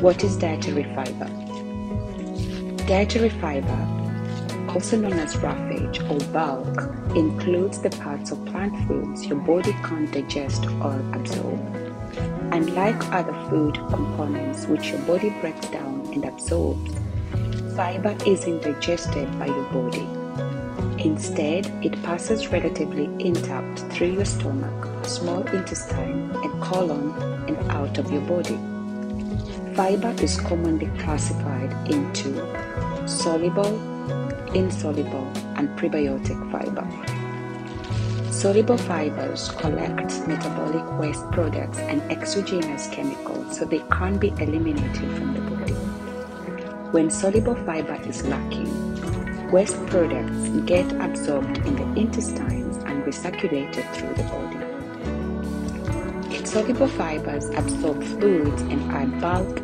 What is dietary fiber? Dietary fiber, also known as roughage or bulk, includes the parts of plant foods your body can't digest or absorb. Unlike other food components which your body breaks down and absorbs, fiber isn't digested by your body. Instead, it passes relatively intact through your stomach, small intestine, and colon and out of your body. Fiber is commonly classified into soluble, insoluble, and prebiotic fiber. Soluble fibers collect metabolic waste products and exogenous chemicals so they can't be eliminated from the body. When soluble fiber is lacking, waste products get absorbed in the intestines and recirculated through the body. Insoluble fibers absorb fluids and are bulk